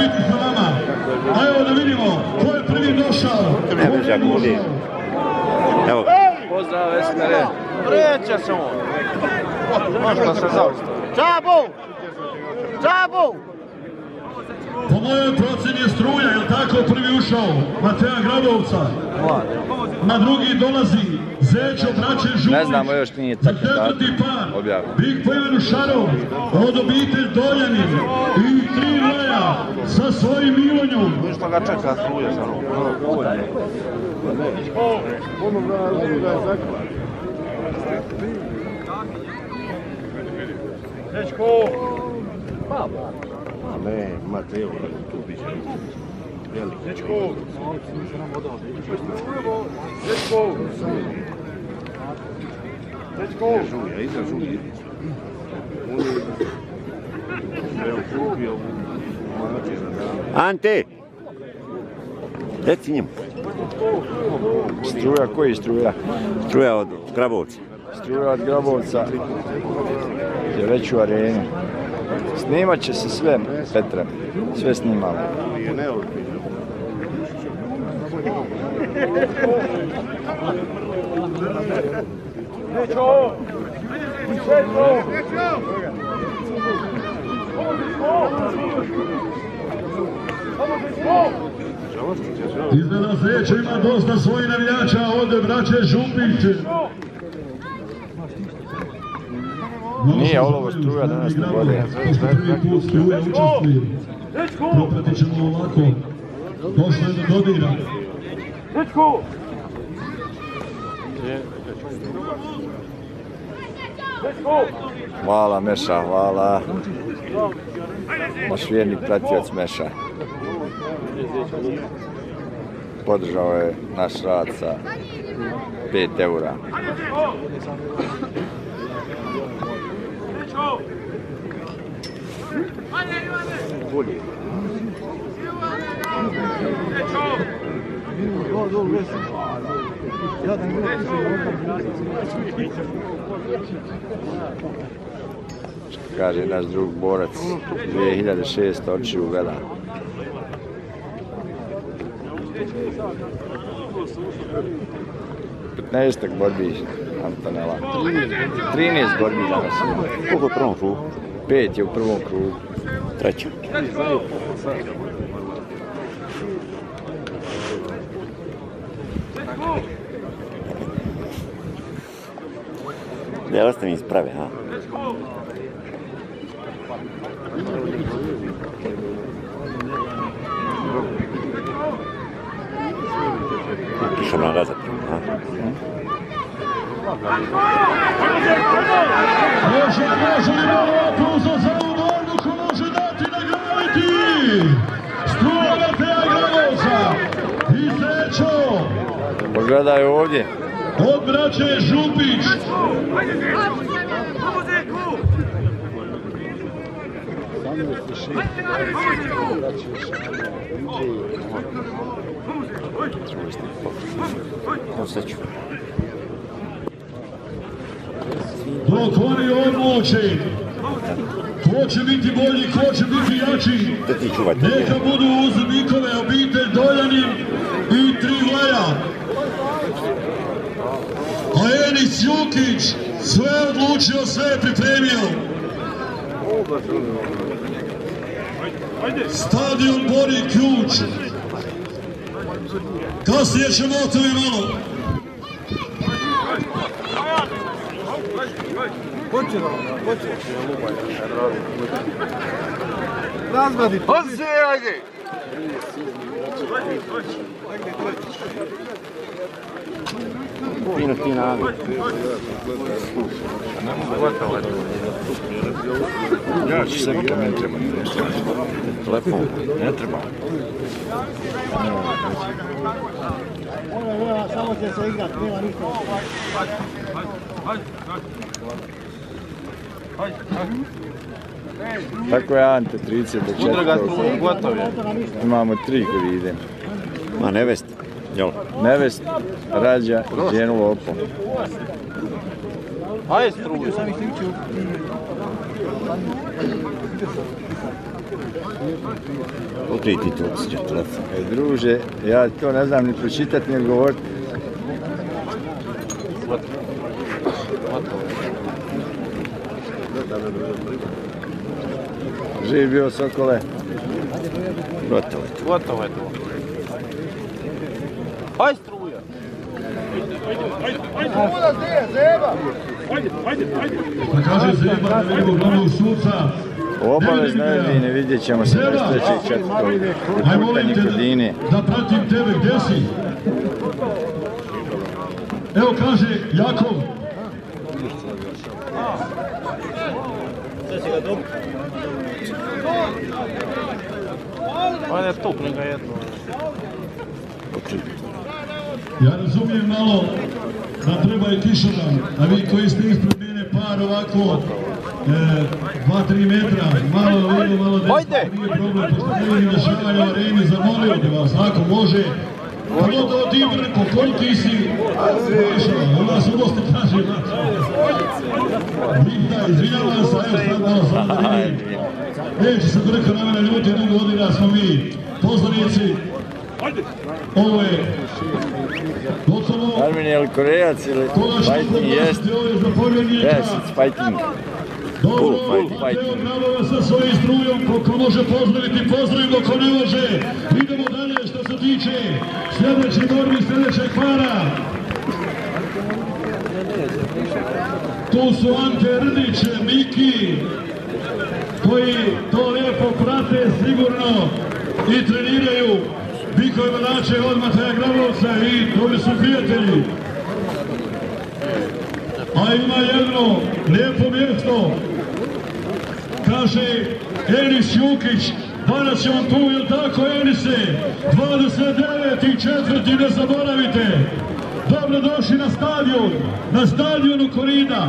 biti sa vama. A evo da vidimo ko je prvi došao. Ne može ako bude. Evo, Pozdrav, Eskare. Preće se on. Možda se zaustavi. Čabu! Čabu! Po mojoj procjeni je struja, je tako prvi ušao? Mateja Grabovca. Na drugi dolazi Zećo braće Žulić. Ne znamo još nije Za tačan datum četvrti par. Big po imenu Šarov, od obitelj Doljanin sa svojim Milonjom. Što ga čeka struje za ne, Mateo, tu biće. Veliko. Dečko! Žulja, iza žulja. On je... Evo, kupio da. Ante! Reci njemu. Struja, koji struja? Struja od Grabovca. Struja od Grabovca je već u areni. Snimat će se sve, Petre. Sve snimamo. Ali je neozbiljno. Iznad Zeća ima dosta svojih navijača, ovdje braće Župić. Nije olovo struja, danas ne vode. Prvi put. Propratit ćemo ovako. Došlo je do dodira. Hvala Meša, hvala. Naš vjerni pratioc Meša. Podržao je naš rad sa 5 eura. Kaže naš drug borac 2006 oči u Vela. Petnaestak borbi Antonela. 13 borbi danas. Koliko je u prvom krugu? Pet je u prvom krugu. Treća. Dela ste mi isprave, ha? Pišem na? Može, može li malo aplauza za ovu borbu ko može dati nagraditi? Struja Mateja Grabovca i Zećo Pogledaj ovdje. od braće Župić. Dok oni odluče ko će biti bolji, ko će biti jači. Neka budu uz Mikove obitelj Doljanin i Trivleja. A Enis Jukić sve odlučio, sve pripremio. Stadion Bori ključ. Kasnije ćemo o tome malo. Fino, fino, ali. Ja ću sebi ne treba. Telefon. Ne treba. Tako je Ante, 30 do 4. Gotov je. Imamo tri koji idemo. Ma nevest. Jel? Nevest, Rađa, Đenu Lopo. Ajde struju. Pokri ti to osjeća telefon. E, druže, ja to ne znam ni pročitati ni odgovoriti. Živ bio Sokole. Gotovo je to. Gotovo je to. Aj struja. Da vidimo glavnog suca. Obavezno je Dine, vidjet ćemo se 23. četvrtog u molim te Nikodine. da, da pratim tebe, gdje si? Evo kaže Jakov, Ajde, tukni ga jedno. Ja razumijem malo da treba i kišovan, a vi koji ste ispred mene par ovako, e, dva, tri metra, malo lijevo, malo desno, nije problem, vidim dešavanja u areni, zamolio bi vas, ako može, Prvo da koji ti si? U nas u Bosni kaže, Vita, izvinjavam se, evo sad malo sam da vidim. Neće se Grka na mene ljuti, dugo godina smo mi poznanici. Ovo je gotovo. Armin je li Korejac ili fighting? Zapovjednika. yes, it's fighting. Dobro. Mateo Gradova sa svojim strujom, ko može pozdraviti, pozdravimo, ko ne može. Idemo dalje što se tiče sljedeće borbi, sljedećeg para. Tu su Ante Rdić, Miki, koji to lijepo prate sigurno i treniraju Bikove mlače od Mateja Grabovca i koji su prijatelji. A ima jedno lijepo mjesto, kaže Enis Jukić, danas će vam tu, jel tako Enise? 29. i četvrti, ne zaboravite. Dobro došli na stadion, na stadionu Korina.